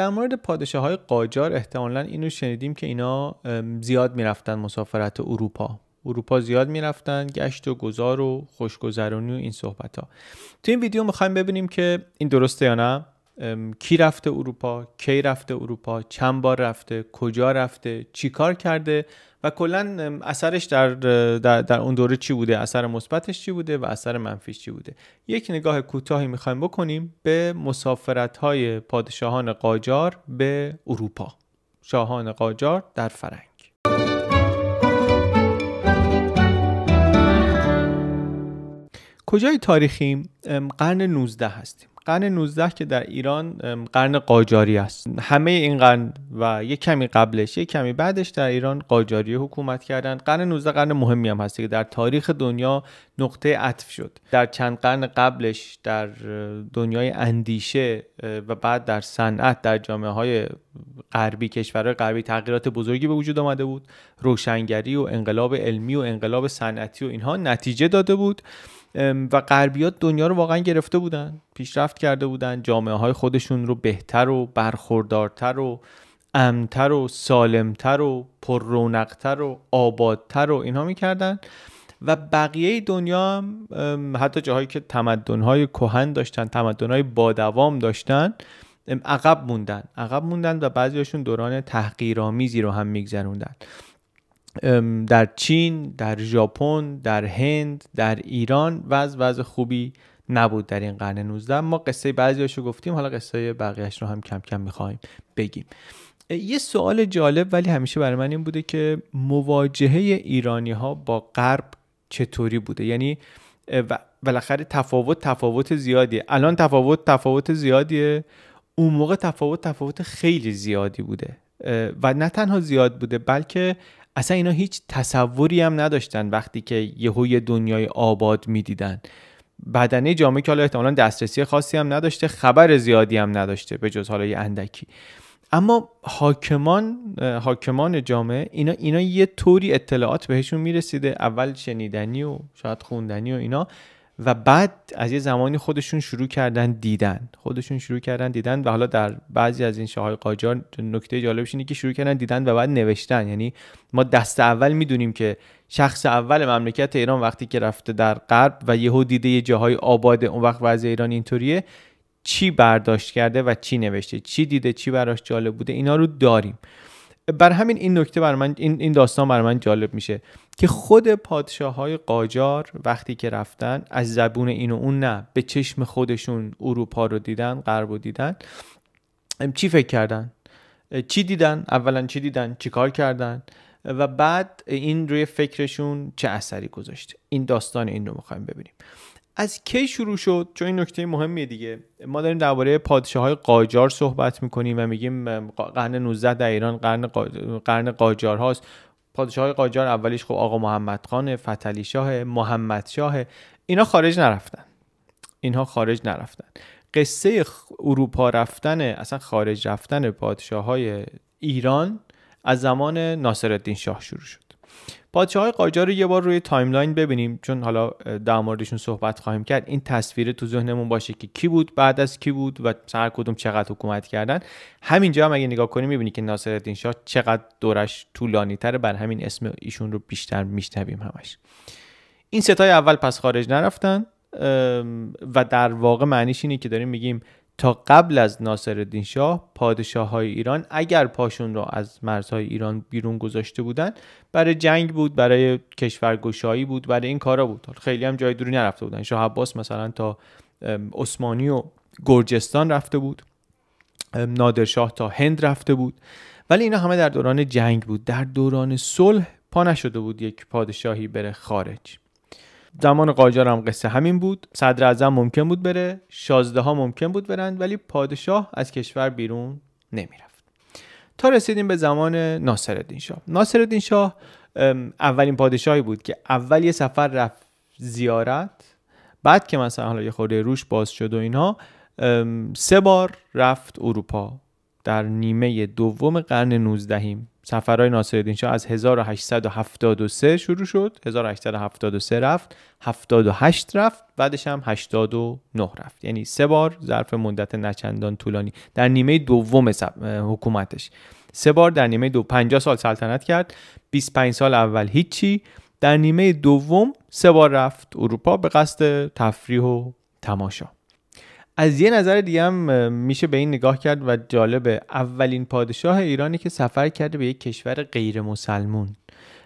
در مورد پادشاه های قاجار احتمالا اینو شنیدیم که اینا زیاد می‌رفتن مسافرت اروپا. اروپا زیاد می‌رفتن گشت و گذار و خوشگذرانی و این صحبت ها تو این ویدیو می‌خوایم ببینیم که این درسته یا نه. کی رفته اروپا کی رفته اروپا چند بار رفته کجا رفته چی کار کرده و کلا اثرش در, در, در اون دوره چی بوده؟ اثر مثبتش چی بوده و اثر منفیش چی بوده؟ یک نگاه کوتاهی می‌خوایم بکنیم به مسافرت های پادشاهان قاجار به اروپا. شاهان قاجار در فرنگ. کجای تاریخیم؟ قرن 19 هستیم. قرن 19 که در ایران قرن قاجاری است. همه این قرن و یک کمی قبلش یک کمی بعدش در ایران قاجاری حکومت کردن. قرن 19 قرن مهمی هم هست که در تاریخ دنیا نقطه عطف شد. در چند قرن قبلش در دنیای اندیشه و بعد در صنعت در جامعه های غربی کشورهای غربی تغییرات بزرگی به وجود آمده بود. روشنگری و انقلاب علمی و انقلاب صنعتی و اینها نتیجه داده بود. و غربیات دنیا رو واقعا گرفته بودن پیشرفت کرده بودن جامعه های خودشون رو بهتر و برخوردارتر و امتر و سالمتر و پر و آبادتر و اینها می‌کردن. و بقیه دنیا هم حتی جاهایی که تمدنهای کهن داشتن تمدنهای بادوام داشتن عقب موندن. عقب موندن و بعضیشون دوران تحقیرآمیزی رو هم میگذروندن. در چین در ژاپن در هند در ایران وضع وضع خوبی نبود در این قرن 19 ما قصه بعضیاشو گفتیم. حالا قصه بقیهش رو هم کم کم می‌خوایم بگیم. یه سوال جالب ولی همیشه برای من این بوده که مواجهه ایرانی ها با غرب چطوری بوده؟ یعنی بالاخره تفاوت تفاوت زیادیه. الان تفاوت تفاوت زیادیه. اون موقع تفاوت تفاوت خیلی زیادی بوده. و نه تنها زیاد بوده بلکه اصلا اینا هیچ تصوری هم نداشتن وقتی که یهو یه دنیای آباد می‌دیدن. بدنه جامعه که حالا احتمالا دسترسی خاصی هم نداشته خبر زیادی هم نداشته به جز حالا یه اندکی. اما حاکمان حاکمان جامعه اینا اینا یه طوری اطلاعات بهشون می‌رسیده اول شنیدنی و شاید خوندنی و اینا و بعد از یه زمانی خودشون شروع کردن دیدن. خودشون شروع کردن دیدن و حالا در بعضی از این شاههای قاجار نکته جالبش اینه که شروع کردن دیدن و بعد نوشتن. یعنی ما دست اول می‌دونیم که شخص اول مملکت ایران وقتی که رفته در غرب و یهو دیده یه جاهای آباد اون وقت وضع ایران اینطوریه چی برداشت کرده و چی نوشته؟ چی دیده؟ چی براش جالب بوده؟ اینا رو داریم. بر همین این نکته بر من این, این داستان بر من جالب میشه که خود پادشاه های قاجار وقتی که رفتن از زبون این و اون نه به چشم خودشون اروپا رو دیدن غرب رو دیدن چی فکر کردن؟ چی دیدن؟ اولا چی دیدن؟ چی کار کردن؟ و بعد این روی فکرشون چه اثری گذاشته؟ این داستان این رو می‌خوایم ببینیم. از کی شروع شد؟ چون این نکته مهمیه دیگه. ما داریم درباره پادشاه های قاجار صحبت می‌کنیم و میگیم قرن 19 در ایران قرن, قرن قاجار هاست پادشاه های قاجار اولیش خب آقا محمد خان فتلی شاه محمد شاه. اینا خارج نرفتن. اینها خارج نرفتن. قصه اروپا رفتن اصلا خارج رفتن پادشاه های ایران از زمان ناصرالدین شاه شروع شد. پادشاه های قاجار رو یه بار روی timeline ببینیم چون حالا در موردشون صحبت خواهیم کرد. این تصویر تو ذهنمون باشه که کی بود بعد از کی بود و هر کدوم چقدر حکومت کردن. همینجا هم اگه نگاه کنیم می‌بینی که ناصرالدین شاه چقدر دورش طولانی تره برا همین اسم ایشون رو بیشتر میشنویم همش. این سه تای اول پس خارج نرفتن و در واقع معنیش اینه که داریم میگیم تا قبل از ناصرالدین شاه پادشاه های ایران اگر پاشون رو از مرزهای ایران بیرون گذاشته بودن برای جنگ بود برای کشورگشایی بود برای این کارا بود. خیلی هم جای دوری نرفته بودن. شاه عباس مثلا تا عثمانی و گرجستان رفته بود. نادرشاه تا هند رفته بود. ولی اینا همه در دوران جنگ بود. در دوران صلح پا نشده بود یک پادشاهی بره خارج. زمان قاجار هم قصه همین بود. صدر اعظم ممکن بود بره شازده ها ممکن بود برن ولی پادشاه از کشور بیرون نمی‌رفت. تا رسیدیم به زمان ناصرالدین شاه. ناصرالدین شاه اولین پادشاهی بود که اول یه سفر رفت زیارت بعد که مثلا حالا یه خورده روش باز شد و اینها سه بار رفت اروپا. در نیمه دوم قرن 19 سفرهای ناصرالدین شاه از 1873 شروع شد 1873 رفت 78 رفت بعدش هم 89 رفت. یعنی سه بار ظرف مدت نچندان طولانی. در نیمه دوم حکومتش. سه بار در نیمه دو 50 سال سلطنت کرد 25 سال اول هیچی. در نیمه دوم سه بار رفت اروپا به قصد تفریح و تماشا. از یه نظر دیگه هم میشه به این نگاه کرد و جالبه اولین پادشاه ایرانی که سفر کرده به یک کشور غیر مسلمون.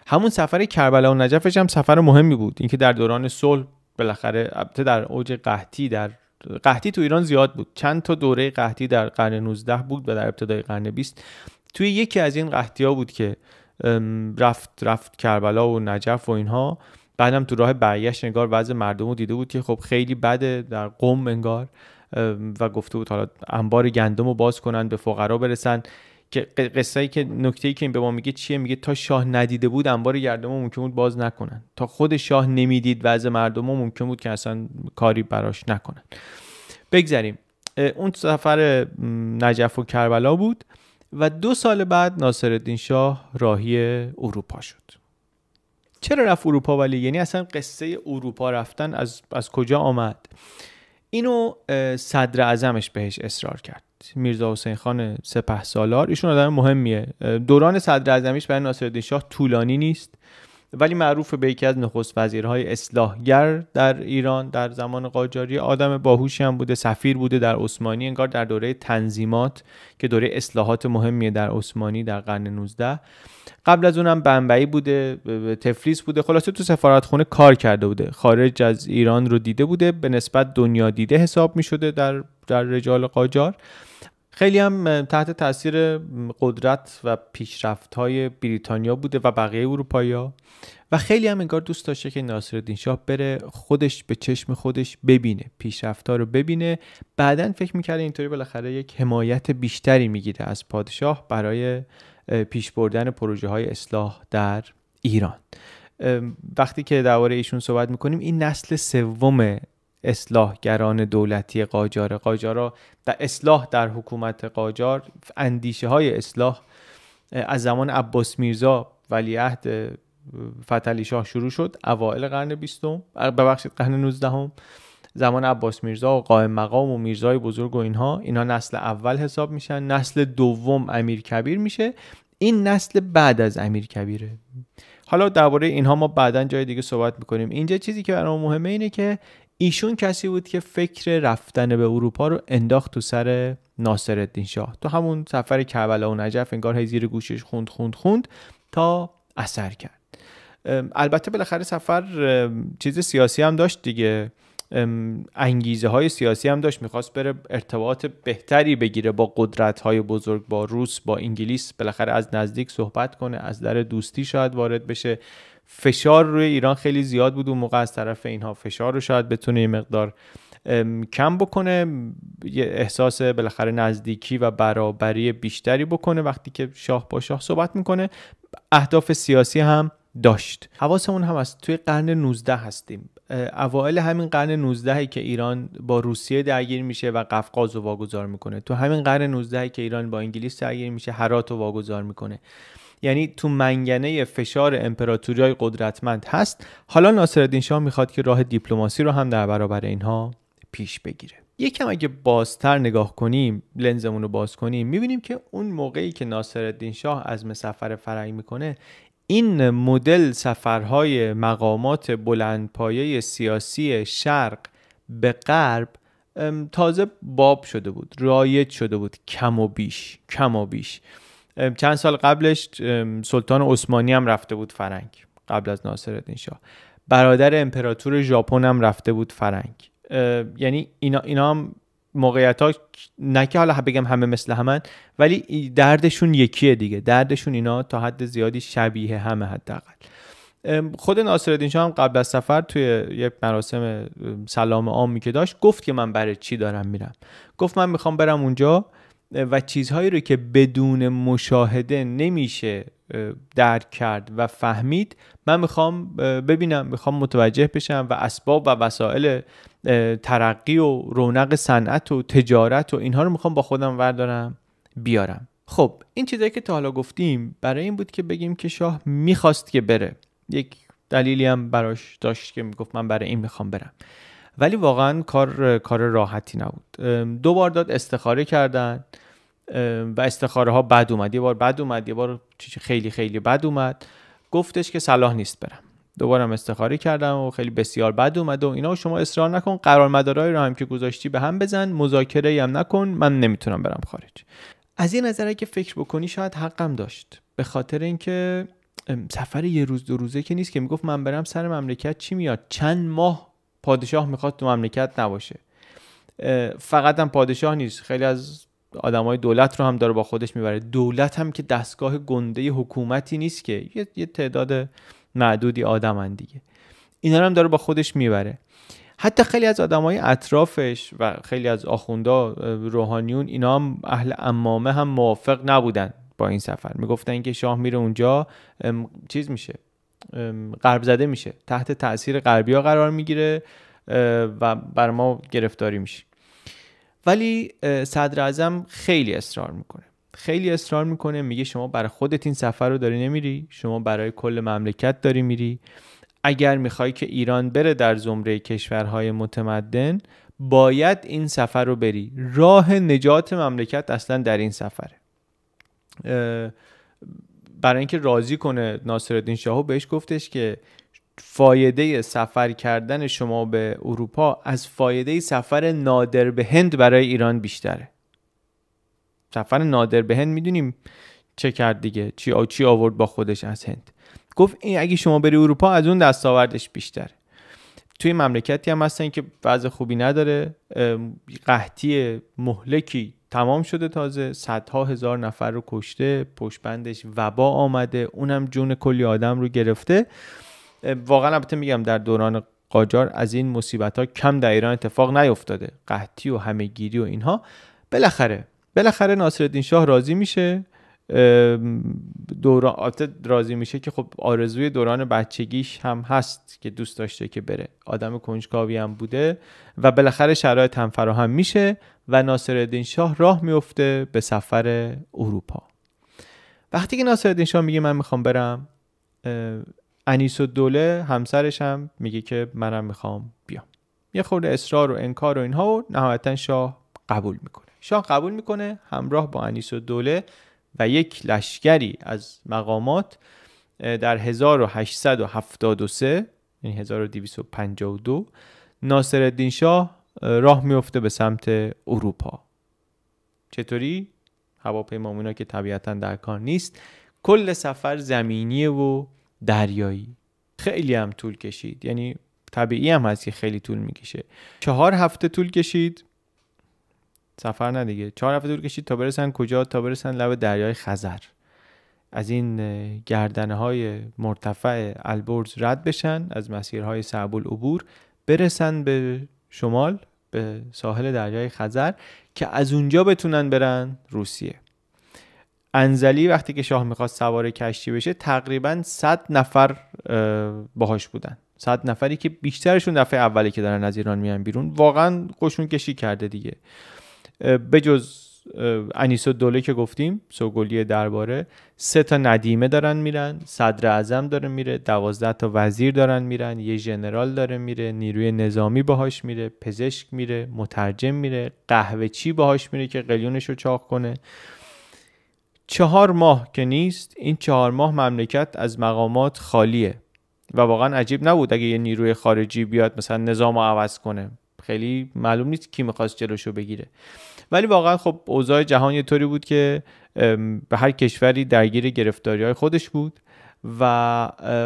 همون سفر کربلا و نجفش هم سفر مهمی بود. اینکه در دوران صلح بالاخره البته در اوج قحطی در قحطی تو ایران زیاد بود. چند تا دوره قحطی در قرن 19 بود و در ابتدای قرن 20 توی یکی از این قحطی ها بود که رفت رفت کربلا و نجف و اینها. بعدم تو راه برگشت انگار وضع مردم رو دیده بود که خب خیلی بده در قم انگار. و گفته بود حالا انبار گندم رو باز کنن به فقرا برسن. که قصه ای که نکته ای که این به ما میگه چیه؟ میگه تا شاه ندیده بود انبار گندم رو ممکن بود باز نکنن. تا خود شاه نمی‌دید وضع مردم رو ممکن بود که اصلا کاری براش نکنن. بگذریم. اون سفر نجف و کربلا بود و دو سال بعد ناصرالدین شاه راهی اروپا شد. چرا رفت اروپا ولی؟ یعنی اصلا قصه اروپا رفتن از, از کجا آمد؟ اینو صدر اعظمش بهش اصرار کرد. میرزا حسین خان سپه سالار ایشون آدم مهمیه. دوران صدر اعظمیش برای ناصرالدین شاه طولانی نیست. ولی معروف به یکی از نخست وزیرهای اصلاحگر در ایران در زمان قاجاری آدم باهوشی هم بوده سفیر بوده در عثمانی انگار در دوره تنظیمات که دوره اصلاحات مهمیه در عثمانی در قرن 19 قبل از اونم بمبئی بوده تفلیس بوده خلاصه تو سفارتخونه کار کرده بوده. خارج از ایران رو دیده بوده به نسبت دنیا دیده حساب می شده در, در رجال قاجار. خیلی هم تحت تاثیر قدرت و پیشرفت های بریتانیا بوده و بقیه اروپایی و خیلی هم انگار دوست داشته که ناصرالدین شاه بره خودش به چشم خودش ببینه پیشرفت رو ببینه. بعدا فکر می‌کرده اینطوری بالاخره یک حمایت بیشتری می‌گیره از پادشاه برای پیش بردن پروژه های اصلاح در ایران. وقتی که درباره ایشون صحبت می‌کنیم این نسل سوم اصلاحگران دولتی قاجار. قاجارا و اصلاح در حکومت قاجار اندیشه های اصلاح از زمان عباس میرزا ولیعهد فتلی شاه شروع شد اوائل قرن بیستم ببخشید قرن 19 زمان عباس میرزا و قائم مقام و میرزای بزرگ و اینها اینا نسل اول حساب میشن نسل دوم امیر کبیر میشه. این نسل بعد از امیر کبیره. حالا درباره اینها ما بعدا جای دیگه صحبت می‌کنیم. اینجا چیزی که برای مهمه اینه که ایشون کسی بود که فکر رفتن به اروپا رو انداخت تو سر ناصرالدین شاه. تو همون سفر کربلا و نجف انگار هی زیر گوشش خوند خوند خوند تا اثر کرد. البته بالاخره سفر چیز سیاسی هم داشت دیگه. انگیزه های سیاسی هم داشت. می‌خواست بره ارتباط بهتری بگیره با قدرت های بزرگ با روس با انگلیس. بالاخره از نزدیک صحبت کنه از در دوستی شاید وارد بشه. فشار روی ایران خیلی زیاد بود اون موقع از طرف اینها. فشار رو شاید بتونه یه مقدار کم بکنه یه احساس بالاخره نزدیکی و برابری بیشتری بکنه وقتی که شاه با شاه صحبت می‌کنه. اهداف سیاسی هم داشت. حواسمون هم از توی قرن 19 هستیم. اوایل همین قرن 19 که ایران با روسیه درگیر میشه و قفقاز رو واگذار می‌کنه. تو همین قرن 19 که ایران با انگلیس درگیر میشه هرات رو واگذار می‌کنه. یعنی تو منگنه فشار امپراتوری قدرتمند هست. حالا ناصرالدین شاه می‌خواد که راه دیپلماسی رو هم در برابر اینها پیش بگیره. یکم اگه بازتر نگاه کنیم لنزمون رو باز کنیم می‌بینیم که اون موقعی که ناصرالدین شاه از سفر فرنگ می‌کنه این مدل سفرهای مقامات بلندپایه سیاسی شرق به غرب تازه باب شده بود رایج شده بود کم و بیش کم و بیش. چند سال قبلش سلطان عثمانی هم رفته بود فرنگ قبل از ناصرالدین شاه. برادر امپراتور ژاپن هم رفته بود فرنگ. یعنی اینا, اینا هم موقعیت ها نه که حالا بگم همه مثل همن ولی دردشون یکیه دیگه. دردشون اینا تا حد زیادی شبیه همه حداقل. خود ناصرالدین شاه هم قبل از سفر توی یک مراسم سلام عامی که داشت گفت که من برای چی دارم میرم. گفت من می‌خوام برم اونجا و چیزهایی رو که بدون مشاهده نمیشه درک کرد و فهمید من می‌خوام ببینم می‌خوام متوجه بشم و اسباب و وسایل ترقی و رونق صنعت و تجارت و اینها رو می‌خوام با خودم وردارم بیارم. خب این چیزایی که تا حالا گفتیم برای این بود که بگیم که شاه می‌خواست که بره. یک دلیلی هم براش داشت که می‌گفت من برای این می‌خوام برم. ولی واقعا کار کار راحتی نبود. دو بار داد استخاره کردن. و استخاره ها بد اومد. یه بار بد اومد یه بار خیلی خیلی بد اومد. گفتش که صلاح نیست برم. دوبارم استخاره کردم و خیلی بسیار بد اومد و اینا. شما اصرار نکن قرار مدارای رو هم که گذاشتی به هم بزن. مذاکره هم نکن. من نمی‌تونم برم خارج. از این نظره که فکر بکنی شاید حقم داشت. به خاطر اینکه سفر یه روز دو روزه که نیست که می‌گفت من برم سر مملکت چی میاد؟ چند ماه پادشاه می‌خواد تو مملکت نباشه. فقط هم پادشاه نیست. خیلی از آدمای دولت رو هم داره با خودش می‌بره. دولت هم که دستگاه گنده حکومتی نیست که. یه, تعداد معدودی آدمن دیگه. اینا هم داره با خودش می‌بره. حتی خیلی از آدمای اطرافش و خیلی از آخوندا روحانیون اینا هم اهل امامه هم موافق نبودن با این سفر. می‌گفتن که شاه میره اونجا چیز میشه. غرب زده میشه. تحت تاثیر غربی ها قرار می‌گیره و بر ما گرفتاری میشه. ولی صدر اعظم خیلی اصرار می‌کنه. خیلی اصرار می‌کنه میگه شما برای خودت این سفر رو داری نمیری شما برای کل مملکت داری میری. اگر می‌خوای که ایران بره در زمره کشورهای متمدن باید این سفر رو بری. راه نجات مملکت اصلا در این سفره. برای اینکه راضی کنه ناصرالدین شاهو بهش گفتش که فایده سفر کردن شما به اروپا از فایده سفر نادر به هند برای ایران بیشتره. سفر نادر به هند می‌دونیم چه کرد دیگه؟ چی, چی آورد با خودش از هند؟ گفت این اگه شما بری اروپا از اون دستاوردش بیشتره توی مملکتی هم هستن که وضع خوبی نداره. قحطی مهلکی تمام شده تازه صدها هزار نفر رو کشته پشبندش وبا آمده اونم جون کلی آدم رو گرفته. واقعا البته میگم در دوران قاجار از این مصیبت ها کم در ایران اتفاق نیفتاده. قحطی و همهگیری و اینها. بالاخره بالاخره ناصرالدین شاه راضی میشه. دوران راضی میشه که خب آرزوی دوران بچگیش هم هست که دوست داشته که بره. آدم کنجکاوی هم بوده و بالاخره شرایط هم فراهم میشه. و ناصرالدین شاه راه میفته به سفر اروپا. وقتی که ناصرالدین شاه میگه من می‌خوام برم انیس و دوله همسرش هم میگه که منم می‌خوام بیام. یه خورده اصرار و انکار و اینها و نهایتا شاه قبول می‌کنه. شاه قبول می‌کنه همراه با انیس و دوله و یک لشکری از مقامات در 1873 یعنی 1252 ناصر شاه راه میفته به سمت اروپا. چطوری؟ هواپیما که طبیعتا در کار نیست. کل سفر زمینی و دریایی. خیلی هم طول کشید. یعنی طبیعی هم هست که خیلی طول می‌کشه. چهار هفته طول کشید. سفر نه دیگه. چهار هفته طول کشید تا برسن کجا؟ تا برسن لب دریای خزر. از این گردنه های مرتفع البرز رد بشن از مسیرهای صعب العبور برسن به شمال. به ساحل دریای خزر که از اونجا بتونن برن روسیه. انزلی وقتی که شاه می‌خواست سوار کشتی بشه تقریبا 100 نفر باهاش بودن. 100 نفری که بیشترشون دفعه اولی که دارن از ایران میان بیرون واقعا قشون کشی کرده دیگه. بجز انیس دوله که گفتیم سوگلی درباره سه تا ندیمه دارن میرن صدر اعظم داره میره دوازده تا وزیر دارن میرن یه ژنرال داره میره نیروی نظامی باهاش میره پزشک میره مترجم میره قهوه چی باهاش میره که قلیونش رو چاق کنه. چهار ماه که نیست این چهار ماه مملکت از مقامات خالیه و واقعا عجیب نبود اگه یه نیروی خارجی بیاد مثلا نظام رو عوض کنه. خیلی معلوم نیست کی می‌خواست جلوشو بگیره. ولی واقعا خب اوضاع جهان یه طوری بود که به هر کشوری درگیر گرفتاری های خودش بود و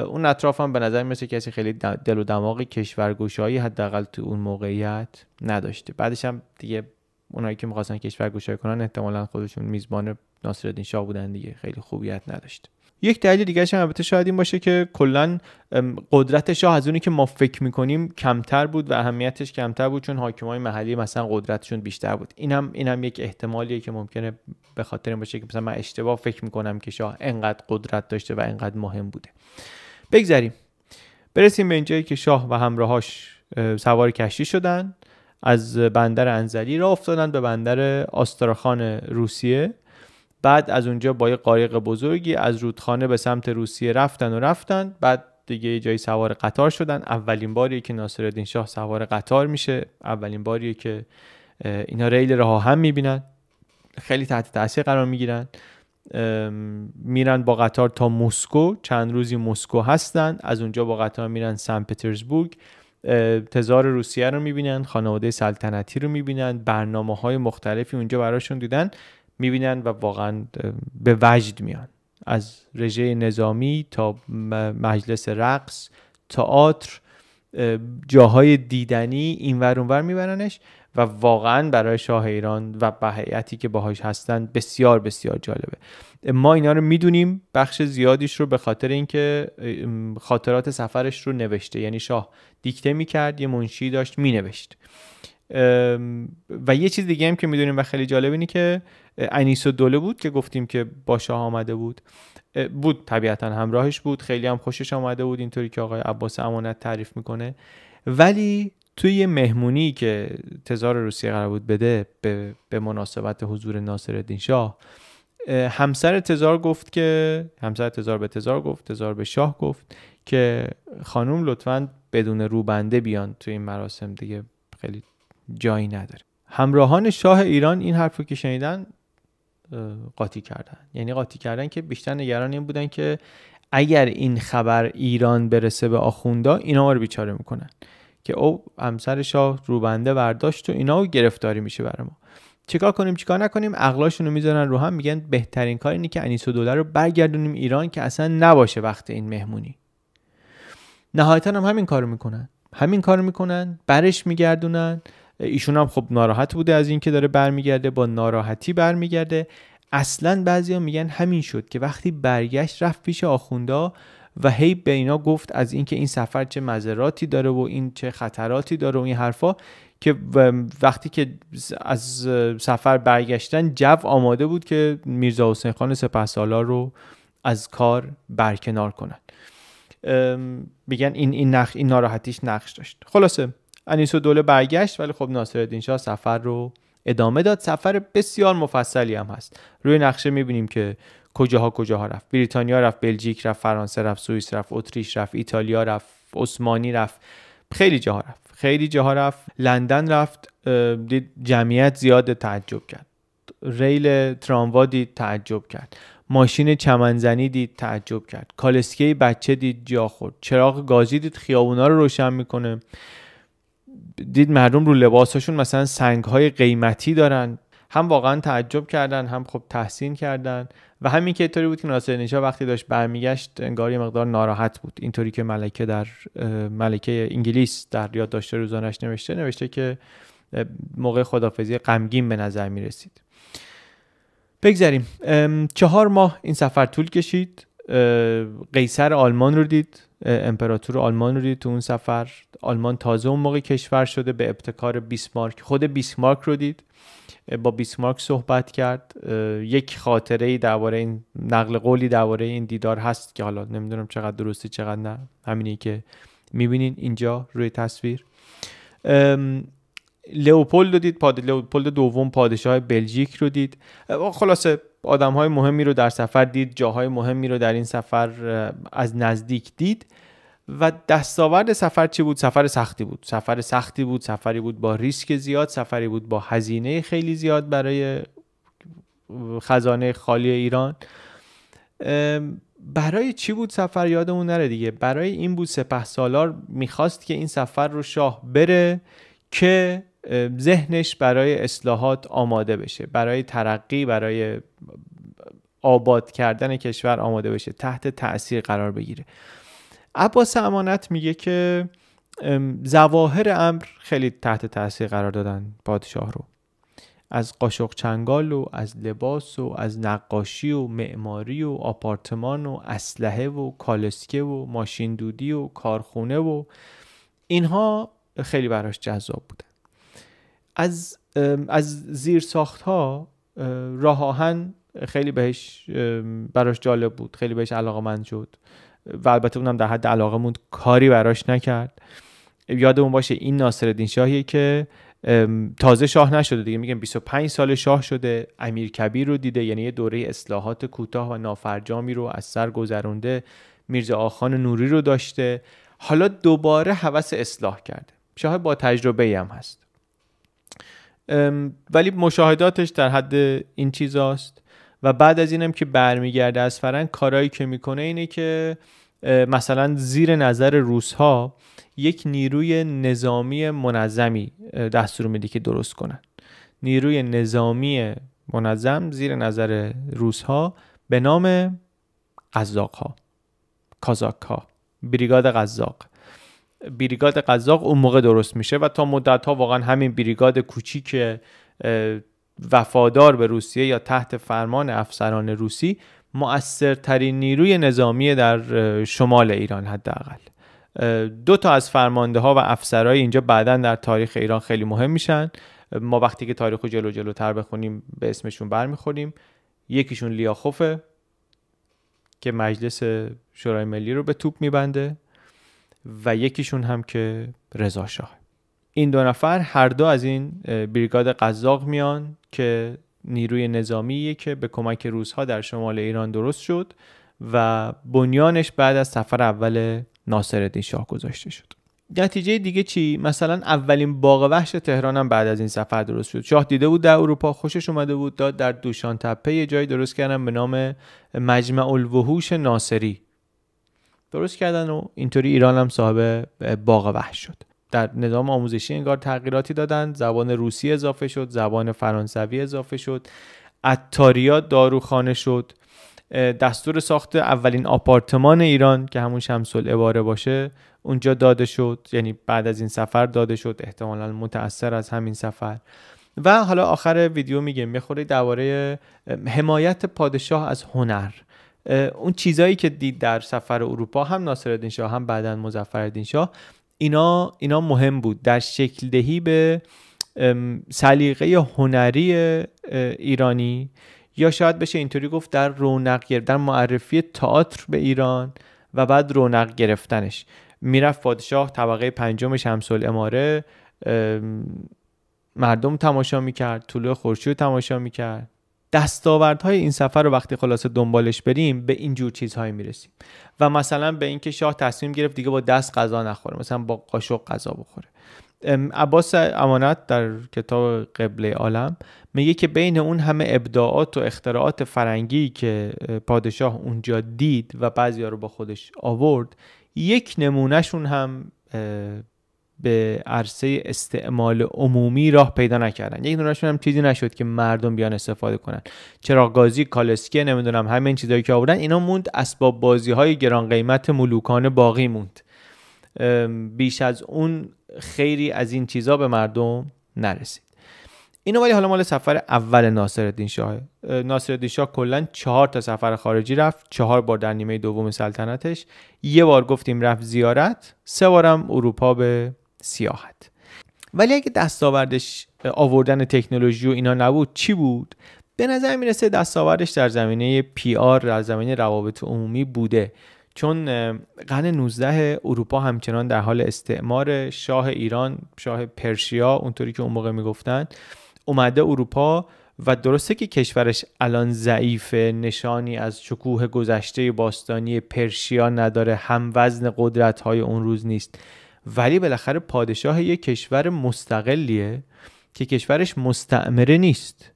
اون اطراف هم به نظر مثل کسی خیلی دل و دماغ کشورگوشایی حداقل تو اون موقعیت نداشته. بعدش هم دیگه اونایی که می‌خواستن کشورگوشایی کنن احتمالا خودشون میزبان ناصرالدین شاه بودن دیگه. خیلی خوبیت نداشت. یک دلیل دیگه هم البته شاید این باشه که کلا قدرت شاه از اونی که ما فکر می‌کنیم کمتر بود و اهمیتش کمتر بود چون حاکمای محلی مثلا قدرتشون بیشتر بود. این هم این هم یک احتمالیه که ممکنه به خاطر این باشه که مثلا من اشتباه فکر می‌کنم که شاه انقدر قدرت داشته و انقدر مهم بوده. بگذریم. برسیم به اینجایی که شاه و همراهاش سوار کشتی شدن از بندر انزلی را افتادن به بندر آستراخان روسیه. بعد از اونجا با یه قایق بزرگی از رودخانه به سمت روسیه رفتن و رفتن. بعد دیگه یه جایی سوار قطار شدن. اولین باریه که ناصرالدین شاه سوار قطار میشه. اولین باریه که اینا ریل راه هم می‌بینن. خیلی تحت تاثیر قرار می‌گیرن. میرن با قطار تا مسکو. چند روزی مسکو هستن. از اونجا با قطار میرن سن پترزبورگ. تزار روسیه رو می‌بینن. خانواده سلطنتی رو می‌بینن. برنامه های مختلفی اونجا براشون دیدن. می‌بینن و واقعا به وجد میان. از رژه نظامی تا مجلس رقص تئاتر جاهای دیدنی این ور اونور میبرنش و واقعا برای شاه ایران و به که باهاش هستن بسیار بسیار جالبه. ما اینا رو می‌دونیم بخش زیادیش رو به خاطر اینکه خاطرات سفرش رو نوشته. یعنی شاه دیکته می‌کرد یه منشی داشت مینوشت. و یه چیز دیگه هم که می‌دونیم و خیلی جالب اینه که انیس و دوله بود که گفتیم که با شاه آمده بود. بود طبیعتا همراهش بود خیلی هم خوشش آمده بود اینطوری که آقای عباس امانت تعریف می‌کنه. ولی توی یه مهمونی که تزار روسیه قرار بود بده به, به مناسبت حضور ناصرالدین شاه همسر تزار گفت که همسر تزار به تزار گفت تزار به شاه گفت که خانوم لطفا بدون روبنده بیان توی این مراسم دیگه خیلی جایی نداره. همراهان شاه ایران این حرف رو که شنیدن قاطی کردن. یعنی قاطی کردن که بیشتر نگران این بودن که اگر این خبر ایران برسه به آخوندا اینا رو بیچاره می‌کنن. که او همسر شاه روبنده برداشت و اینا گرفتاری میشه برای ما. چیکار کنیم چیکار نکنیم؟ عقلاشون رو می‌ذارن رو هم میگن بهترین کار اینه که انیس و دوله رو برگردونیم ایران که اصلا نباشه وقت این مهمونی. نهایتا هم همین کارو می‌کنن. همین کارو می‌کنن برش میگردونن. ایشون هم خب ناراحت بوده از اینکه داره برمیگرده با ناراحتی برمیگرده. اصلا بعضیا میگن همین شد که وقتی برگشت رفت پیش آخوندا و هی به اینا گفت از اینکه این سفر چه مذراتی داره و این چه خطراتی داره و این حرفا که وقتی که از سفر برگشتن جو آماده بود که میرزا حسین خان سپهسالار رو از کار برکنار کنن. میگن این این نقش این ناراحتیش نقش داشت. خلاصه انیس و دوله برگشت ولی خب ناصرالدین شاه سفر رو ادامه داد. سفر بسیار مفصلی هم هست. روی نقشه می‌بینیم که کجاها کجاها رفت. بریتانیا رفت بلژیک رفت فرانسه رفت سوئیس رفت اتریش رفت ایتالیا رفت عثمانی رفت. خیلی جاها رفت. خیلی جاها رفت. لندن رفت. دید جمعیت زیاد تعجب کرد. ریل تراموا دید تعجب کرد. ماشین چمنزنی دید تعجب کرد. کالسکه بچه دید جا خورد. چراغ گازی دید. خیابونا رو روشن می‌کنه. دید مردم رو لباساشون مثلا سنگ های قیمتی دارن. هم واقعا تعجب کردن هم خب تحسین کردن. و همین که اینطوری بود که ناصر وقتی داشت برمیگشت انگار یه مقدار ناراحت بود. اینطوری که ملکه در ملکه انگلیس در یاد داشته روزانش نوشته نوشته که موقع خدافزی غمگین به نظر می رسید بگذاریم چهار ماه این سفر طول کشید. قیصر آلمان رو دید. امپراتور آلمان رو دید تو اون سفر. آلمان تازه اون موقع کشور شده به ابتکار بیسمارک. خود بیسمارک رو دید با بیسمارک صحبت کرد. یک خاطره ای درباره این نقل قولی درباره این دیدار هست که حالا نمی‌دونم چقدر درسته چقدر نه. همینی که می‌بینین اینجا روی تصویر. لئوپولد رو دید پاد... لئوپولد دوم پادشاه بلژیک رو دید. خلاصه آدم های مهمی رو در سفر دید جاهای مهمی رو در این سفر از نزدیک دید. و دستاورد سفر چی بود؟ سفر سختی بود. سفر سختی بود سفری بود با ریسک زیاد سفری بود با هزینه خیلی زیاد برای خزانه خالی ایران. برای چی بود سفر؟ یادمون نره دیگه. برای این بود سپه سالار می‌خواست که این سفر رو شاه بره که ذهنش برای اصلاحات آماده بشه برای ترقی برای آباد کردن کشور آماده بشه تحت تاثیر قرار بگیره. عباس امانت میگه که زواهر امر خیلی تحت تاثیر قرار دادن پادشاه رو. از قاشق چنگال و از لباس و از نقاشی و معماری و آپارتمان و اسلحه و کالسکه و ماشین دودی و کارخونه و اینها خیلی براش جذاب بودن از از زیر ساخت ها راه آهن خیلی بهش براش جالب بود. خیلی بهش علاقه من شد. و البته اونم در حد علاقه موند کاری براش نکرد. یادمون باشه این ناصرالدین شاهیه که تازه شاه نشده دیگه. میگم 25 سال شاه شده. امیر کبیر رو دیده. یعنی یه دوره اصلاحات کوتاه و نافرجامی رو از سر گذرونده. میرزا آخان نوری رو داشته. حالا دوباره حوس اصلاح کرده. شاه با تجربه هم هست. ولی مشاهداتش در حد این چیزاست. و بعد از اینم که برمیگرده از فرنگ کارایی که می‌کنه اینه که مثلا زیر نظر روس ها یک نیروی نظامی منظمی دستور میده که درست کنن. نیروی نظامی منظم زیر نظر روس ها به نام قزاق ها کازاک ها بریگاد قزاق. بریگاد قزاق اون موقع درست میشه و تا مدت ها واقعا همین بریگاد کوچیک وفادار به روسیه یا تحت فرمان افسران روسی مؤثرترین نیروی نظامی در شمال ایران حداقل. دو تا از فرمانده ها و افسرهای اینجا بعدا در تاریخ ایران خیلی مهم میشن. ما وقتی که تاریخ جلو جلوتر بخونیم به اسمشون برمیخوریم. یکیشون لیاخوفه که مجلس شورای ملی رو به توپ میبنده. و یکیشون هم که رضا شاه. این دو نفر هر دو از این بریگاد قزاق میان که نیروی نظامیه که به کمک روزها در شمال ایران درست شد و بنیانش بعد از سفر اول ناصرالدین شاه گذاشته شد. نتیجه دیگه چی؟ مثلا اولین باغ وحش تهران هم بعد از این سفر درست شد. شاه دیده بود در اروپا خوشش اومده بود داد در دوشان تپه یه جایی درست کردن به نام مجمع الوحوش ناصری. درست کردن و اینطوری ایران هم صاحب باغ وحش شد. در نظام آموزشی انگار تغییراتی دادن زبان روسی اضافه شد زبان فرانسوی اضافه شد اتاریات داروخانه شد. دستور ساخت اولین آپارتمان ایران که همون شمس عباره باشه اونجا داده شد. یعنی بعد از این سفر داده شد. احتمالا متأثر از همین سفر. و حالا آخر ویدیو میگم یه درباره حمایت پادشاه از هنر. اون چیزایی که دید در سفر اروپا هم ناصرالدین شاه هم بعدا مظفرالدین شاه اینا اینا مهم بود. در شکل دهی به سلیقه هنری ایرانی یا شاید بشه اینطوری گفت در رونق در معرفی تئاتر به ایران و بعد رونق گرفتنش. می‌رفت پادشاه طبقه پنجم شمس اماره مردم تماشا می‌کرد طلوع خورشید تماشا می‌کرد. دستاوردهای این سفر رو وقتی خلاصه دنبالش بریم به اینجور چیزهایی می‌رسیم. و مثلا به اینکه شاه تصمیم گرفت دیگه با دست غذا نخوره مثلا با قاشق غذا بخوره. عباس امانت در کتاب قبله عالم میگه که بین اون همه ابداعات و اختراعات فرنگی که پادشاه اونجا دید و بعضی رو با خودش آورد یک نمونهشون هم به عرصه استعمال عمومی راه پیدا نکردن. یک نمونهشون هم چیزی نشد که مردم بیان استفاده کنن. چرا گازی کالسکه نمی‌دونم همین چیزهایی که آوردن اینا موند اسباب بازی های گران قیمت ملوکانه باقی موند. بیش از اون خیری از این چیزها به مردم نرسید. اینو ولی حالا مال سفر اول ناصرالدین شاه. ناصرالدین شاه کلا چهار تا سفر خارجی رفت چهار بار در نیمه دوم سلطنتش. یه بار گفتیم رفت زیارت سه بارم اروپا به سیاحت. ولی اگه دستاوردش آوردن تکنولوژی و اینا نبود چی بود؟ به نظر می‌رسه دستاوردش در زمینه پی آر در زمینه روابط عمومی بوده. چون قرن 19 اروپا همچنان در حال استعمار شاه ایران شاه پرشیا اونطوری که اون موقع می‌گفتن اومده اروپا و درسته که کشورش الان ضعیف نشانی از شکوه گذشته باستانی پرشیا نداره هم وزن قدرت های اون روز نیست. ولی بالاخره پادشاه یک کشور مستقلیه که کشورش مستعمره نیست.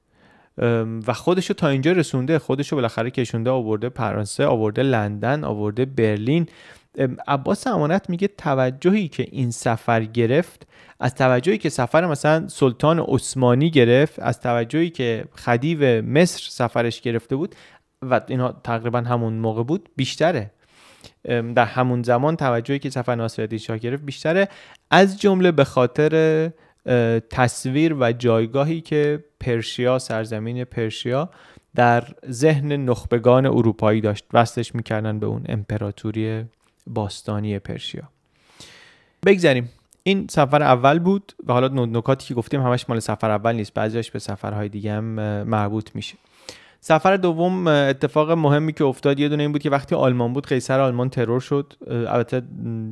و خودشو تا اینجا رسونده خودشو بالاخره کشونده آورده فرانسه آورده لندن آورده برلین. عباس امانت میگه توجهی که این سفر گرفت از توجهی که سفر مثلا سلطان عثمانی گرفت از توجهی که خدیو مصر سفرش گرفته بود و اینا تقریبا همون موقع بود بیشتره. در همون زمان توجهی که سفر ناصرالدین شاه گرفت بیشتره. از جمله به خاطر تصویر و جایگاهی که پرشیا سرزمین پرشیا در ذهن نخبگان اروپایی داشت وصلش می‌کردن به اون امپراتوری باستانی پرشیا. بگذاریم این سفر اول بود و حالا نکاتی که گفتیم همش مال سفر اول نیست بعضیش به سفرهای دیگه هم مربوط میشه. سفر دوم اتفاق مهمی که افتاد یه دونه این بود که وقتی آلمان بود قیصر آلمان ترور شد. البته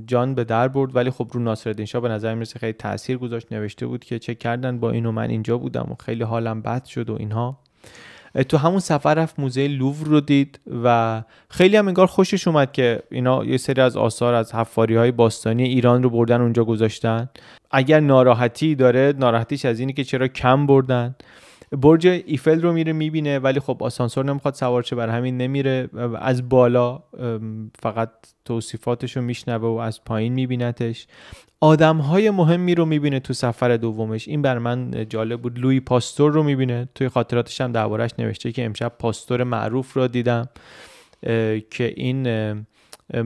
جان به در برد ولی خب رو ناصرالدین شاه به نظر می‌رسه خیلی تاثیر گذاشت. نوشته بود که چه کردن با اینو من اینجا بودم و خیلی حالم بد شد و اینها. تو همون سفر رفت موزه لوور رو دید و خیلی هم انگار خوشش اومد که اینا یه سری از آثار از حفاری های باستانی ایران رو بردن اونجا گذاشتن. اگر ناراحتی داره ناراحتیش از اینه که چرا کم بردن. برج ایفل رو میره می‌بینه ولی خب آسانسور نمی‌خواد سوار شه برای همین نمیره. از بالا فقط توصیفاتش رو میشنوه و از پایین میبینتش. آدم های مهمی رو می‌بینه تو سفر دومش. این بر من جالب بود. لوی پاستور رو می‌بینه. توی خاطراتش هم دربارهش نوشته که امشب پاستور معروف رو دیدم که این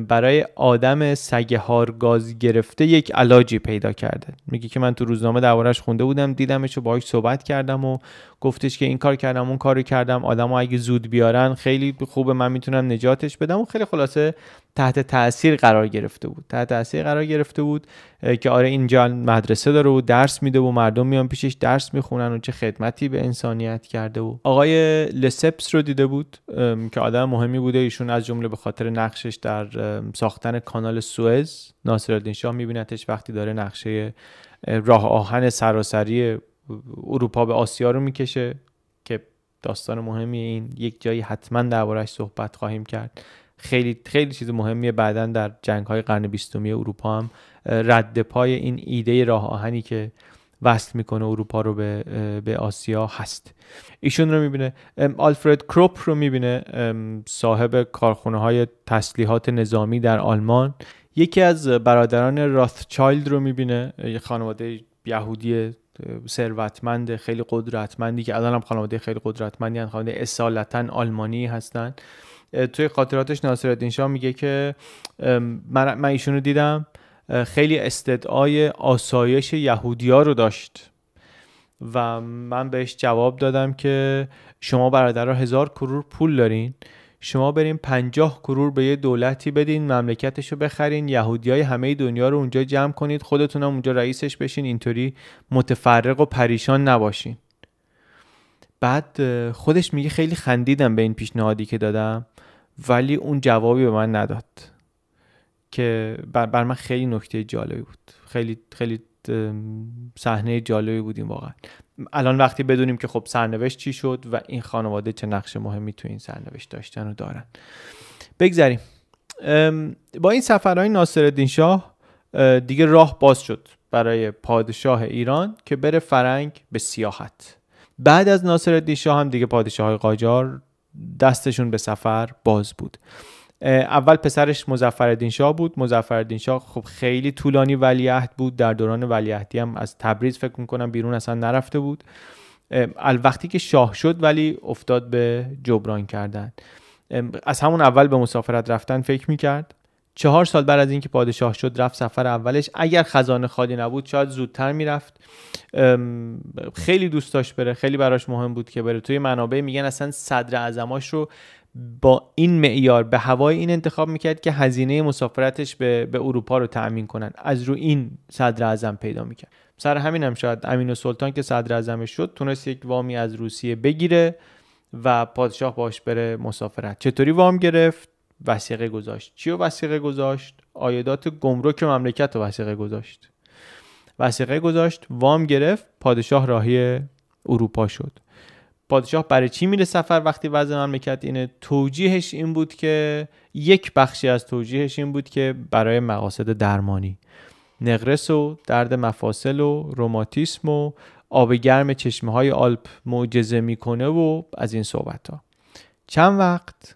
برای آدم سگ گاز گرفته یک علاجی پیدا کرده. میگه که من تو روزنامه دربارش خونده بودم دیدمش و باهاش صحبت کردم و گفتش که این کار کردم اون کارو کردم. آدم اگه زود بیارن خیلی خوبه من می‌تونم نجاتش بدم. و خیلی خلاصه تحت تاثیر قرار گرفته بود. تحت تاثیر قرار گرفته بود که آره اینجا مدرسه داره و درس میده و مردم میان پیشش درس می‌خونن و چه خدمتی به انسانیت کرده و آقای لسپس رو دیده بود که آدم مهمی بوده. ایشون از جمله به خاطر نقشش در ساختن کانال سوئز ناصرالدین شاه میبینتش وقتی داره نقشه راه آهن سراسری اروپا به آسیا رو می‌کشه که داستان مهمی این یک جایی حتما دربارش صحبت خواهیم کرد. خیلی خیلی چیز مهمیه. بعدا در جنگ های قرن بیستمی اروپا هم رد پای این ایده راه آهنی که وصل می‌کنه اروپا رو به, به آسیا هست. ایشون رو می‌بینه آلفرد کروپ رو می‌بینه صاحب کارخونه های تسلیحات نظامی در آلمان. یکی از برادران چایلد رو می‌بینه یه خانواده یهودی ثروتمند خیلی قدرتمندی که الان هم خانواده خیلی قدرتمندی هستن خانواده اصالتا آلمانی هستن توی خاطراتش ناصرالدین شاه میگه که من, من ایشونو دیدم خیلی استدعای آسایش یهودیا رو داشت. و من بهش جواب دادم که شما برادرها هزار کرور پول دارین شما برین پنجاه کرور به یه دولتی بدین مملکتش رو بخرین یهودی های همه دنیا رو اونجا جمع کنید خودتونم اونجا رئیسش بشین اینطوری متفرق و پریشان نباشین. بعد خودش میگه خیلی خندیدم به این پیشنهادی که دادم ولی اون جوابی به من نداد که بر, من خیلی نکته جالبی بود. خیلی خیلی صحنه جالبی بودیم واقعا. الان وقتی بدونیم که خب سرنوشت چی شد و این خانواده چه نقش مهمی تو این سرنوشت داشتن و دارن. بگذریم. با این سفرهای ناصر شاه دیگه راه باز شد برای پادشاه ایران که بره فرنگ به سیاحت. بعد از ناصر شاه هم دیگه پادشاه های قاجار دستشون به سفر باز بود. اول پسرش مزفر شاه بود. مزفر شاه خب خیلی طولانی ولیعهد بود. در دوران ولیعهدی هم از تبریز فکر می‌کنم بیرون اصلا نرفته بود. وقتی که شاه شد ولی افتاد به جبران کردن. از همون اول به مسافرت رفتن فکر می‌کرد. چهار سال بعد از اینکه پادشاه شد رفت سفر اولش. اگر خزانه خالی نبود شاید زودتر می‌رفت. خیلی دوست داشت بره. خیلی براش مهم بود که بره. توی منابع میگن اصلا صدر اعظماش رو با این معیار به هوای این انتخاب می‌کرد که هزینه مسافرتش به, به اروپا رو تأمین کنن. از رو این صدر اعظم پیدا می‌کرد. سر همین هم شاید امین و سلطان که صدر اعظمش شد تونست یک وامی از روسیه بگیره و پادشاه باش بره مسافرت. چطوری وام گرفت؟ وسیقه گذاشت. چی رو وسیقه گذاشت؟ آیدات گمرک مملکت رو وسیقه گذاشت. وسیقه گذاشت وام گرفت پادشاه راهی اروپا شد. پادشاه برای چی میره سفر وقتی وضع مملکت اینه؟ توجیهش این بود که یک بخشی از توجیهش این بود که برای مقاصد درمانی. نقرس و درد مفاصل و روماتیسم و آب گرم چشمه های آلپ معجزه می‌کنه و از این صحبت ها چند وقت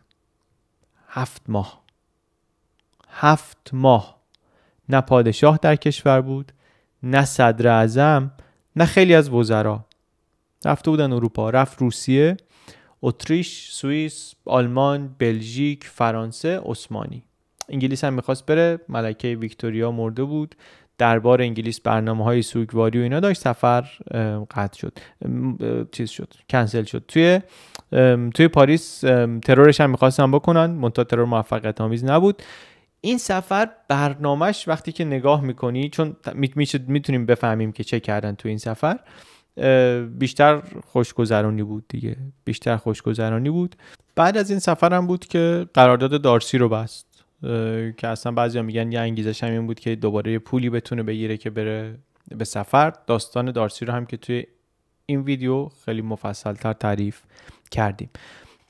هفت ماه. هفت ماه. نه پادشاه در کشور بود نه صدر اعظم نه خیلی از وزرا. رفته بودن اروپا. رفت روسیه اتریش سوئیس آلمان بلژیک فرانسه عثمانی. انگلیس هم می‌خواست بره. ملکه ویکتوریا مرده بود. دربار انگلیس برنامه های سوگواری و اینا داشت سفر قطع شد. چیز شد کنسل شد. توی توی پاریس ترورش هم می‌خواستن بکنن منتها ترور موفقیت آمیز نبود. این سفر برنامهش وقتی که نگاه می‌کنی چون می‌تونیم بفهمیم که چه کردن تو این سفر بیشتر خوشگذرانی بود دیگه. بیشتر خوشگذرانی بود. بعد از این سفر هم بود که قرارداد دارسی رو بست. که اصلا بعضی میگن یه انگیزش هم این بود که دوباره پولی بتونه بگیره که بره به سفر. داستان دارسی رو هم که توی این ویدیو خیلی مفصل تر تعریف کردیم.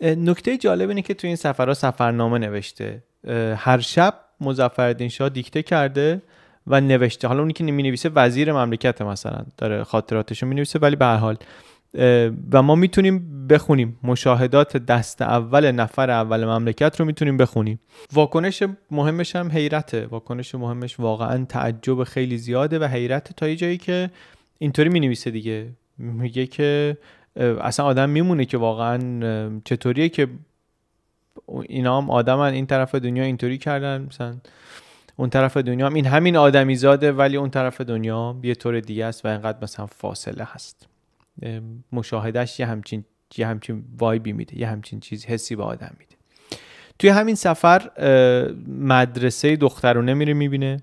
نکته جالب اینه که توی این سفرها سفرنامه نوشته. هر شب مزفردین شاه دیکته کرده و نوشته. حالا اونی که می نویسه وزیر مملکت مثلا داره خاطراتشو می نویسه ولی به هر حال و ما می‌تونیم بخونیم. مشاهدات دست اول نفر اول مملکت رو می‌تونیم بخونیم. واکنش مهمش هم حیرته. واکنش مهمش واقعا تعجب خیلی زیاده و حیرت تا یه جایی که اینطوری می نویسه دیگه. میگه که اصلا آدم میمونه که واقعا چطوریه که اینا هم آدمن این طرف دنیا اینطوری کردن. مثلا اون طرف دنیا هم این همین آدمی زاده ولی اون طرف دنیا یه طور دیگه است و اینقدر مثلا فاصله هست. مشاهدهش یه همچین یه همچین وایبی میده یه همچین چیز حسی به آدم میده. توی همین سفر مدرسه دخترونه میره می‌بینه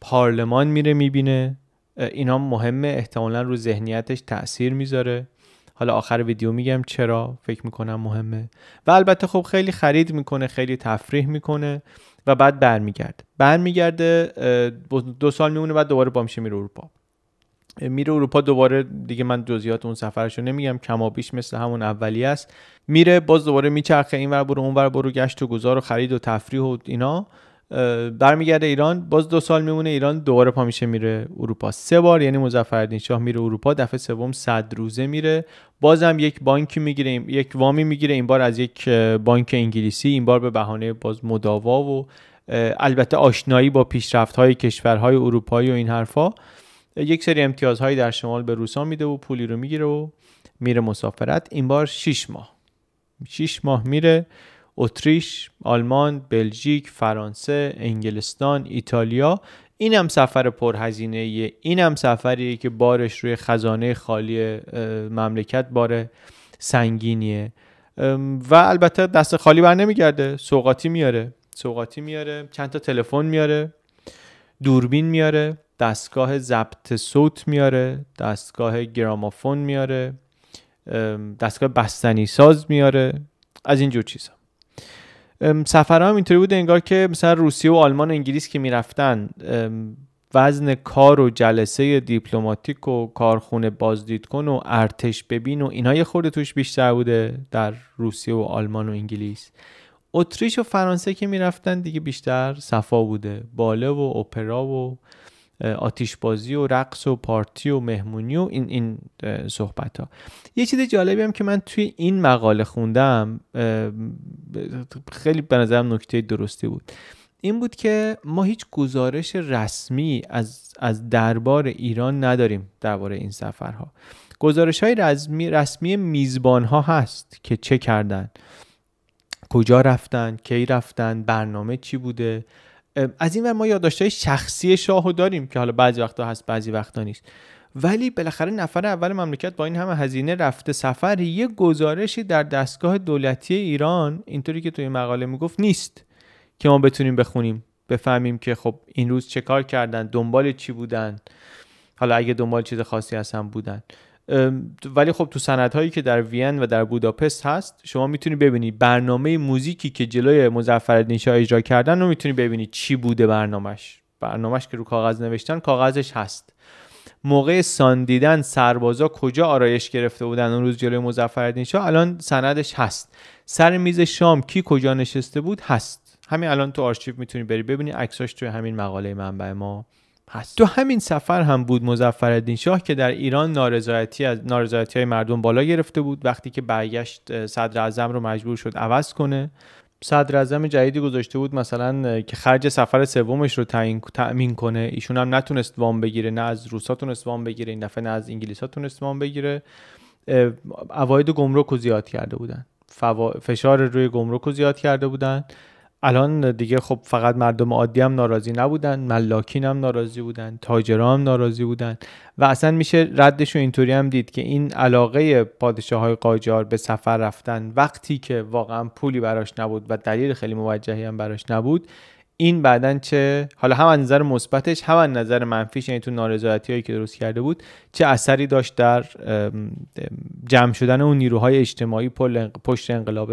پارلمان میره می‌بینه اینا مهمه احتمالا رو ذهنیتش تاثیر می‌ذاره. حالا آخر ویدیو میگم چرا فکر می‌کنم مهمه. و البته خب خیلی خرید می‌کنه خیلی تفریح می‌کنه و بعد برمیگرده. برمیگرده دو سال میمونه بعد دوباره با میشه میره اروپا. میره اروپا دوباره دیگه من جزئیات اون سفرشو نمیگم کمابیش مثل همون اولی است. میره باز دوباره میچرخه این ور برو اون ور برو گشت و گذار و خرید و تفریح و اینا. برمیگرده ایران باز دو سال میمونه ایران دوباره پا میشه میره اروپا. سه بار یعنی مظفرالدین شاه میره اروپا دفعه سوم صد روزه میره. بازم یک بانکی می‌گیره یک وامی می‌گیره این بار از یک بانک انگلیسی این بار به بهانه باز مداوا و البته آشنایی با پیشرفت های کشورهای اروپایی و این حرفا. یک سری امتیازهایی در شمال به روسا میده و پولی رو می‌گیره و میره مسافرت. این بار 6 ماه. 6 ماه میره. اتریش، آلمان، بلژیک، فرانسه، انگلستان، ایتالیا. این هم سفر پرهزینه این هم سفریه که بارش روی خزانه خالی مملکت بار سنگینیه. و البته دست خالی بر نمیگرده. سوقاتی میاره. سوقاتی میاره. چند تا تلفن میاره. دوربین میاره. دستگاه ضبط صوت میاره دستگاه گرامافون میاره دستگاه بستنی ساز میاره از اینجور چیزا. سفرها هم اینطوری بود انگار که مثلا روسیه و آلمان و انگلیس که می‌رفتن وزن کار و جلسه دیپلماتیک و کارخونه بازدید کن و ارتش ببین و اینها یه خورده توش بیشتر بوده در روسیه و آلمان و انگلیس. اتریش و فرانسه که می‌رفتن دیگه بیشتر صفا بوده. باله و اپرا و آتیشبازی و رقص و پارتی و مهمونی و این این صحبت ها یه چیز جالبی هم که من توی این مقاله خوندم خیلی به نظرم نکته درستی بود. این بود که ما هیچ گزارش رسمی از, از دربار ایران نداریم درباره این سفرها. گزارش های رسمی, رسمی میزبان ها هست که چه کردن کجا رفتن کی رفتن برنامه چی بوده. از این ور ما یادداشت‌های شخصی شاهو داریم که حالا بعضی وقتا هست بعضی وقتا نیست. ولی بالاخره نفر اول مملکت با این همه هزینه رفته سفر یه گزارشی در دستگاه دولتی ایران اینطوری که توی مقاله می‌گفت نیست که ما بتونیم بخونیم بفهمیم که خب این روز چه کار کردن دنبال چی بودن. حالا اگه دنبال چیز خاصی هستن بودن. ولی خب تو هایی که در وین و در بوداپست هست شما می‌تونی ببینی برنامه موزیکی که جلوی مظفرالدین شاه اجرا کردن رو می‌تونی ببینی چی بوده برنامهش. برنامهش که رو کاغذ نوشتن کاغذش هست. موقع ساندیدن سربازا کجا آرایش گرفته بودن اون روز جلوی مظفرالدین شاه الان سندش هست. سر میز شام کی کجا نشسته بود؟ هست. همین الان تو آرشیو می‌تونی بری ببینی عکساش توی همین مقاله منبع ما. هست تو همین سفر هم بود مظفرالدین شاه که در ایران نارضایتی از نارضایتی های مردم بالا گرفته بود وقتی که برگشت صدر اعظم رو مجبور شد عوض کنه. صدر اعظم جدیدی گذاشته بود مثلا که خرج سفر سومش رو تعیین تأمین کنه. ایشون هم نتونست وام بگیره نه از روسا تونست وام بگیره این دفعه نه از انگلیسا تونست وام بگیره. اواید گمرک رو زیاد کرده بودن. فشار روی گمرک رو زیاد کرده بودن. الان دیگه خب فقط مردم عادی هم ناراضی نبودن ملاکین هم ناراضی بودن تاجران هم ناراضی بودن و اصلا میشه ردش رو اینطوری هم دید که این علاقه پادشاه های قاجار به سفر رفتن وقتی که واقعا پولی براش نبود و دلیل خیلی موجهی هم براش نبود این بعدا چه حالا هم از نظر مثبتش هم از نظر منفیش یعنی تو نارضایتی هایی که درست کرده بود چه اثری داشت در جمع شدن اون نیروهای اجتماعی پشت انقلاب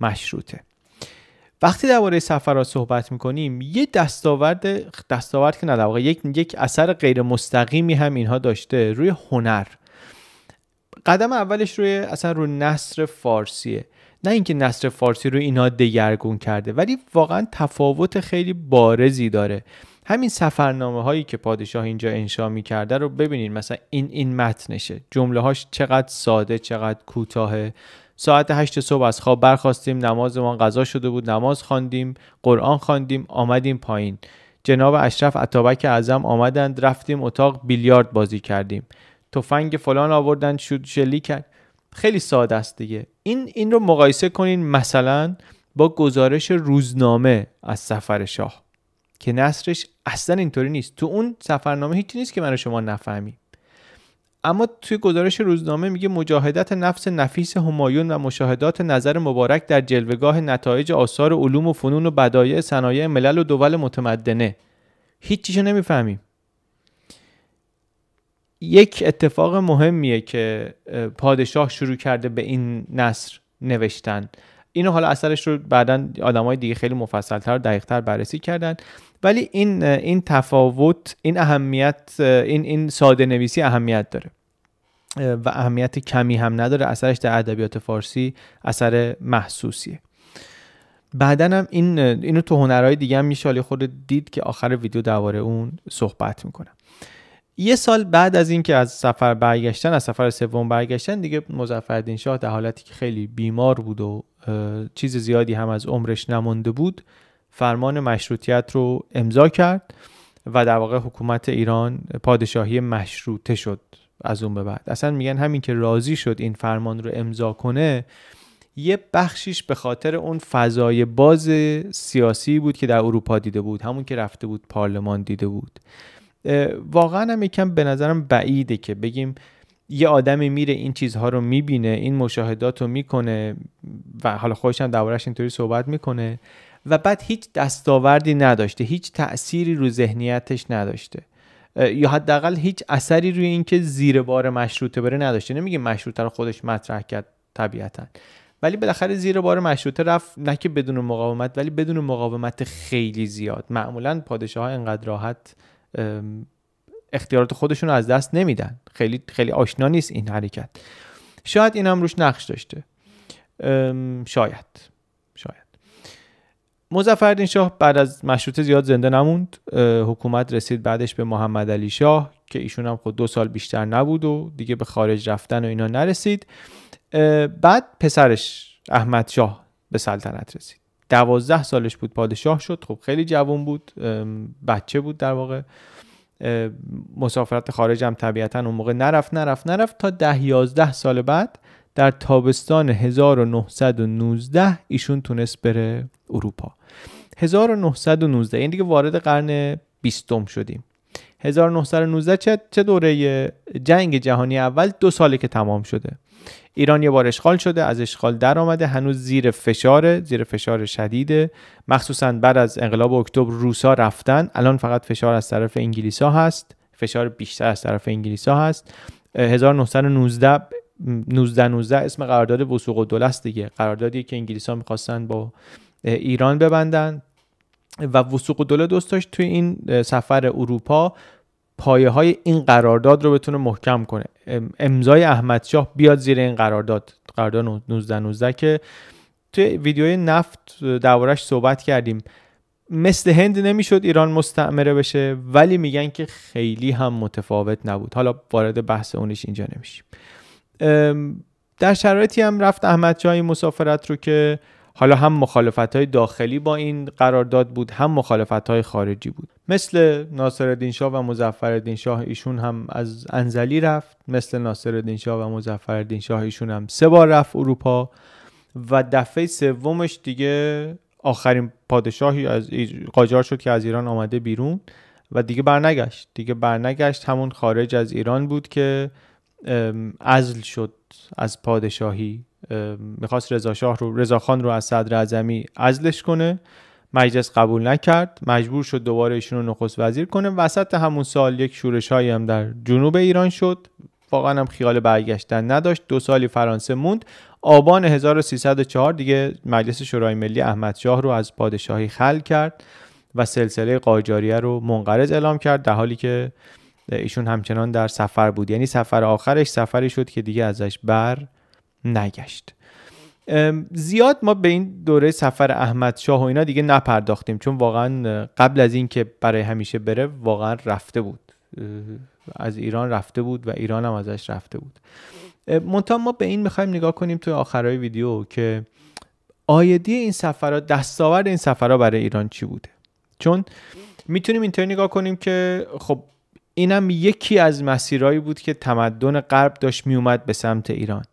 مشروطه. وقتی درباره سفر صحبت می‌کنیم یه دستاورد دستاورد که نه یک یک اثر غیر مستقیمی هم اینها داشته روی هنر. قدم اولش روی اصلا روی نصر فارسیه. نه اینکه نصر فارسی رو اینها دگرگون کرده ولی واقعا تفاوت خیلی بارزی داره. همین سفرنامه هایی که پادشاه اینجا انشا می کرده رو ببینید مثلا این این متنشه. جمله هاش چقدر ساده چقدر کوتاه. ساعت هشت صبح از خواب برخواستیم نمازمان قضا شده بود. نماز خواندیم قرآن خواندیم آمدیم پایین. جناب اشرف عطابک اعظم آمدند رفتیم اتاق بیلیارد بازی کردیم. تفنگ فلان آوردن شد شلی کرد. خیلی ساده است دیگه. این این رو مقایسه کنین مثلا با گزارش روزنامه از سفر شاه که نصرش اصلا اینطوری نیست. تو اون سفرنامه هیچی نیست که من شما نفهمیم. اما توی گزارش روزنامه میگه مجاهدت نفس نفیس همایون و مشاهدات نظر مبارک در جلوگاه نتایج آثار علوم و فنون و بدایع صنایع ملل و دول متمدنه. هیچیشو نمی‌فهمیم. یک اتفاق مهمیه که پادشاه شروع کرده به این نصر نوشتن. اینو حالا اثرش رو بعدا آدمای دیگه خیلی مفصلتر دقیقتر بررسی کردن. ولی این این تفاوت این اهمیت این این ساده نویسی اهمیت داره. و اهمیت کمی هم نداره. اثرش در ادبیات فارسی اثر محسوسیه. بعدا هم این اینو تو هنرهای دیگه هم میشه. خود دید که آخر ویدیو درباره اون صحبت می‌کنم. یه سال بعد از اینکه از سفر برگشتن از سفر سوم برگشتن دیگه مظفرالدین شاه در حالتی که خیلی بیمار بود و چیز زیادی هم از عمرش نمانده بود فرمان مشروطیت رو امضا کرد و در واقع حکومت ایران پادشاهی مشروطه شد از اون به بعد. اصلا میگن همین که راضی شد این فرمان رو امضا کنه یه بخشیش به خاطر اون فضای باز سیاسی بود که در اروپا دیده بود همون که رفته بود پارلمان دیده بود. واقعا هم یکم به نظرم بعیده که بگیم یه آدمی میره این چیزها رو می‌بینه این مشاهدات رو می‌کنه و حالا خودش هم دربارش اینطوری صحبت می‌کنه و بعد هیچ دستاوردی نداشته هیچ تأثیری رو ذهنیتش نداشته. یا حداقل هیچ اثری روی اینکه زیر بار مشروطه بره نداشته. نمیگه مشروطه رو خودش مطرح کرد طبیعتا. ولی بالاخره زیر بار مشروطه رفت نه که بدون مقاومت ولی بدون مقاومت خیلی زیاد. معمولا پادشاه ها انقدر راحت اختیارات خودشون رو از دست نمیدن. خیلی خیلی آشنا نیست این حرکت. شاید این هم روش نقش داشته. شاید. شاید. مظفرالدین شاه بعد از مشروطه زیاد زنده نموند. حکومت رسید بعدش به محمد علی شاه که ایشون هم خود دو سال بیشتر نبود و دیگه به خارج رفتن و اینا نرسید. بعد پسرش احمد شاه به سلطنت رسید. دوازده سالش بود پادشاه شد. خب خیلی جوان بود بچه بود در واقع. مسافرت خارج هم طبیعتا اون موقع نرفت نرفت نرفت تا ده یازده سال بعد در تابستان 1919 ایشون تونست بره اروپا. 1919 این دیگه وارد قرن بیستم شدیم. 1919 چه چه دوره جنگ جهانی اول؟ دو ساله که تمام شده. ایران یه بار اشغال شده از اشغال در آمده هنوز زیر فشار زیر فشار شدیده. مخصوصا بعد از انقلاب اکتبر روسا رفتن الان فقط فشار از طرف انگلیس ها هست فشار بیشتر از طرف انگلیس ها هست 1919 19 19 اسم قرارداد وسوق الدوله است دیگه. قراردادی که انگلیس ها می‌خواستن با ایران ببندن. و وسوق الدوله دوست داشت توی این سفر اروپا پایه های این قرارداد رو بتونه محکم کنه. امضای احمد شاه بیاد زیر این قرارداد. قرارداد 1919 که توی ویدیوی نفت دربارش صحبت کردیم. مثل هند نمی‌شد ایران مستعمره بشه ولی میگن که خیلی هم متفاوت نبود. حالا وارد بحث اونش اینجا نمیشیم. در شرایطی هم رفت احمد این مسافرت رو که حالا هم مخالفت های داخلی با این قرارداد بود هم مخالفت های خارجی بود. مثل ناصر شاه و مظفر شاه ایشون هم از انزلی رفت مثل ناصر شاه و مظفر شاه ایشون هم سه بار رفت اروپا و دفعه سومش دیگه آخرین پادشاهی از قاجار شد که از ایران آمده بیرون و دیگه برنگشت. دیگه برنگشت همون خارج از ایران بود که ازل شد از پادشاهی. می‌خواست رضا شاه رو رضا خان رو از صدر اعظمی ازلش کنه. مجلس قبول نکرد. مجبور شد دوباره ایشون رو نخست وزیر کنه. وسط همون سال یک شورش هایی هم در جنوب ایران شد. واقعا هم خیال برگشتن نداشت. دو سالی فرانسه موند. آبان 1304 دیگه مجلس شورای ملی احمد شاه رو از پادشاهی خل کرد و سلسله قاجاریه رو منقرض اعلام کرد در حالی که ایشون همچنان در سفر بود. یعنی سفر آخرش سفری شد که دیگه ازش بر نگشت. زیاد ما به این دوره سفر احمد شاه و اینا دیگه نپرداختیم چون واقعا قبل از اینکه برای همیشه بره واقعا رفته بود. از ایران رفته بود و ایران هم ازش رفته بود. منتها ما به این می‌خوایم نگاه کنیم توی آخرای ویدیو که آیدی این سفرها دستاورد این سفرها برای ایران چی بوده؟ چون می‌تونیم اینطوری نگاه کنیم که خب اینم یکی از مسیرهایی بود که تمدن غرب داشت میومد به سمت ایران.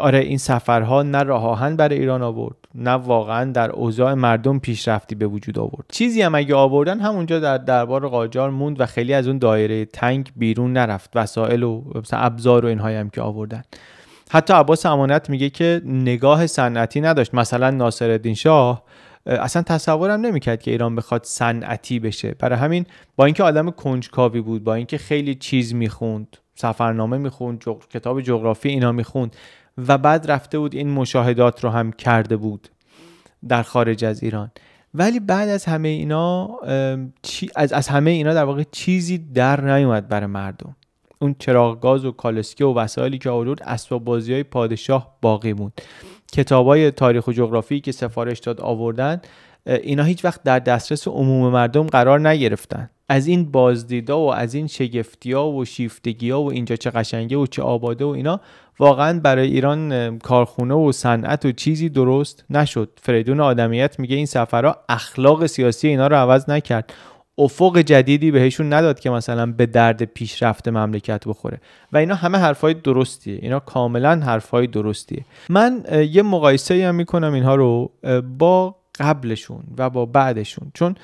آره این سفرها نه راه برای ایران آورد نه واقعا در اوضاع مردم پیشرفتی به وجود آورد. چیزی هم اگه آوردن همونجا در دربار قاجار موند و خیلی از اون دایره تنگ بیرون نرفت وسایل و مثلا ابزار و اینهایی هم که آوردن. حتی عباس امانت میگه که نگاه صنعتی نداشت. مثلا ناصرالدین شاه اصلا تصورم نمی‌کرد که ایران بخواد صنعتی بشه. برای همین با اینکه آدم کنجکاوی بود با اینکه خیلی چیز می‌خوند سفرنامه می‌خوند کتاب جغرافی اینا می‌خوند و بعد رفته بود این مشاهدات رو هم کرده بود در خارج از ایران. ولی بعد از همه اینا از, از همه اینا در واقع چیزی در نیومد برای مردم. اون چراغ گاز و کالسکه و وسایلی که آورد اسباب بازی های پادشاه باقی بود کتاب های تاریخ و جغرافی که سفارش داد آوردن اینا هیچ وقت در دسترس عموم مردم قرار نگرفتن. از این بازدیدا و از این شگفتیا و شیفتگیا و اینجا چه قشنگه و چه آباده و اینا واقعا برای ایران کارخونه و صنعت و چیزی درست نشد. فریدون آدمیت میگه این سفرها اخلاق سیاسی اینا رو عوض نکرد. افق جدیدی بهشون نداد که مثلا به درد پیشرفت مملکت بخوره. و اینا همه حرفای درستیه. اینا کاملا حرفای درستیه. من یه مقایسه هم می‌کنم اینها رو با قبلشون و با بعدشون. چون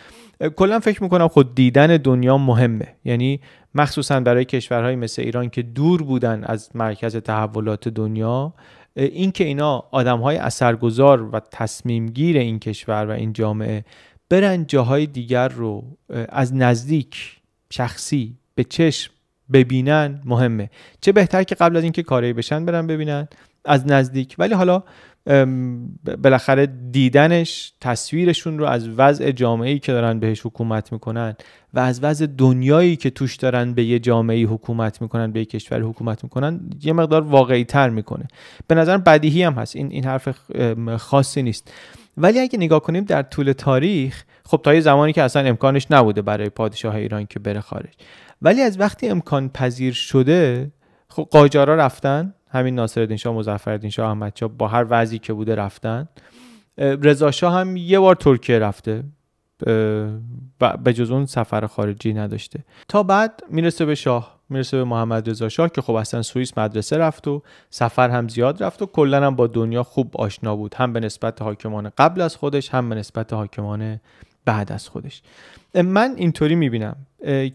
کلا فکر می‌کنم خود دیدن دنیا مهمه. یعنی مخصوصا برای کشورهای مثل ایران که دور بودن از مرکز تحولات دنیا اینکه اینا آدم های اثرگذار و تصمیمگیر این کشور و این جامعه برن جاهای دیگر رو از نزدیک شخصی به چشم ببینن مهمه. چه بهتر که قبل از اینکه کاری بشن برن ببینن از نزدیک. ولی حالا بالاخره دیدنش تصویرشون رو از وضع جامعه‌ای که دارن بهش حکومت می‌کنن و از وضع دنیایی که توش دارن به یه جامعه حکومت می‌کنن به یه کشور حکومت می‌کنن یه مقدار واقعی تر می‌کنه. به نظر بدیهی هم هست. این این حرف خاصی نیست. ولی اگه نگاه کنیم در طول تاریخ خب تا یه زمانی که اصلا امکانش نبوده برای پادشاه ایران که بره خارج. ولی از وقتی امکان پذیر شده خب قاجارا رفتن؟ همین ناصرالدین شاه مظفرالدین شاه احمد شاه با هر وضعی که بوده رفتن. رضا شاه هم یه بار ترکیه رفته. به جز اون سفر خارجی نداشته. تا بعد می‌رسه به شاه می‌رسه به محمد رضا شاه که خب اصلا سوئیس مدرسه رفت و سفر هم زیاد رفت و کلا هم با دنیا خوب آشنا بود. هم به نسبت حاکمان قبل از خودش هم به نسبت حاکمان بعد از خودش. من اینطوری می‌بینم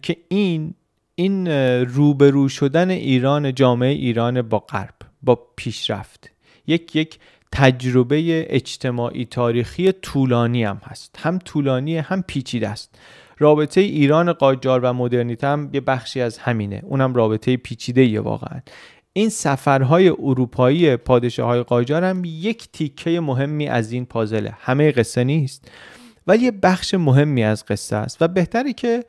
که این این روبرو شدن ایران جامعه ایران با غرب با پیشرفت. یک یک تجربه اجتماعی تاریخی طولانی هم هست. هم طولانی هم پیچیده است. رابطه ایران قاجار و مدرنیته هم یه بخشی از همینه. اونم رابطه پیچیده یه واقعا. این سفرهای اروپایی پادشاه های قاجار هم یک تیکه مهمی از این پازله. همه قصه نیست ولی یه بخش مهمی از قصه است. و بهتره که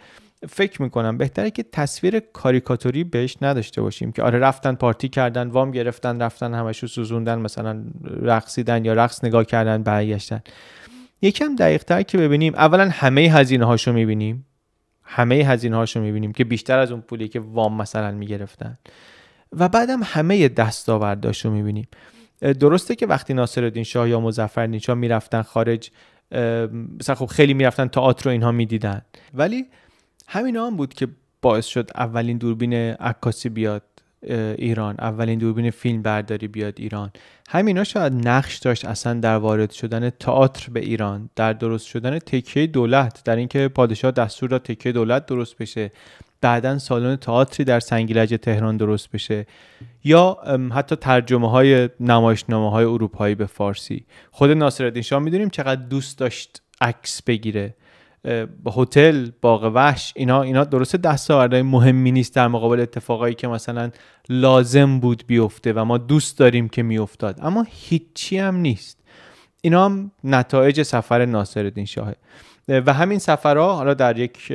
فکر می‌کنم بهتره که تصویر کاریکاتوری بهش نداشته باشیم که آره رفتن پارتی کردن وام گرفتن رفتن همشو سوزوندن مثلا رقصیدن یا رقص نگاه کردن برگشتن. یکم دقیق تر که ببینیم اولا همه هزینه هاشو می‌بینیم. همه هزینه هاشو می‌بینیم که بیشتر از اون پولی که وام مثلا می‌گرفتن. و بعدم همه دستاورداشو می‌بینیم. درسته که وقتی ناصرالدین شاه یا مظفرالدین شاه می‌رفتن خارج مثلا خب خیلی می‌رفتن تئاتر رو اینها می‌دیدن. ولی همین هم بود که باعث شد اولین دوربین عکاسی بیاد ایران. اولین دوربین فیلم برداری بیاد ایران. همینا شاید نقش داشت اصلا در وارد شدن تئاتر به ایران در درست شدن تکیه دولت در اینکه پادشاه دستور داد تکیه دولت درست بشه. بعدا سالن تئاتری در سنگیلج تهران درست بشه. یا حتی ترجمه های نمایشنامه های اروپایی به فارسی. خود ناصرالدین شاه می‌دونیم چقدر دوست داشت عکس بگیره. هتل باغ وحش اینا اینا درسته دستاوردهای مهمی نیست در مقابل اتفاقایی که مثلا لازم بود بیفته و ما دوست داریم که میافتاد. اما هیچی هم نیست. اینا هم نتایج سفر ناصرالدین شاهه. و همین سفرها حالا در یک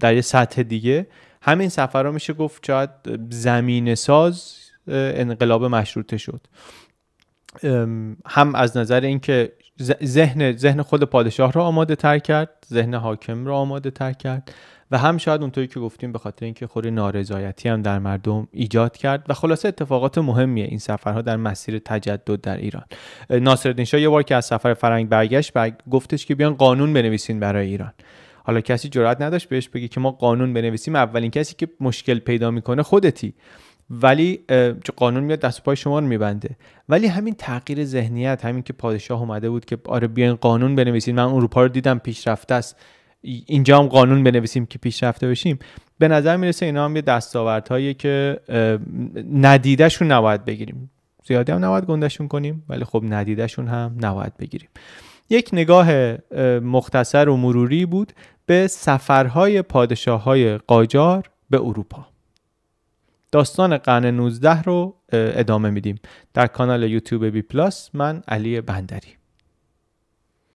در یک سطح دیگه همین سفرها میشه گفت شاید زمین ساز انقلاب مشروطه شد. هم از نظر اینکه ذهن ذهن خود پادشاه را آماده تر کرد ذهن حاکم را آماده تر کرد و هم شاید اونطوری که گفتیم به خاطر اینکه خود نارضایتی هم در مردم ایجاد کرد و خلاصه اتفاقات مهمیه این سفرها در مسیر تجدد در ایران. ناصرالدین شاه یه بار که از سفر فرنگ برگشت گفتش که بیان قانون بنویسین برای ایران. حالا کسی جرئت نداشت بهش بگی که ما قانون بنویسیم اولین کسی که مشکل پیدا می‌کنه خودتی. ولی چه قانون میاد دست پای شما رو میبنده. ولی همین تغییر ذهنیت همین که پادشاه اومده بود که آره بیاین قانون بنویسید من اروپا رو دیدم پیشرفته است. اینجا هم قانون بنویسیم که پیشرفته بشیم. به نظر می‌رسه اینا هم یه دستاوردهایی که ندیدهشون نباید بگیریم. زیادی هم نباید گندشون کنیم ولی خب ندیدهشون هم نباید بگیریم. یک نگاه مختصر و مروری بود به سفرهای پادشاه های قاجار به اروپا. داستان قرن 19 رو ادامه میدیم. در کانال یوتیوب بی پلاس من علی بندری.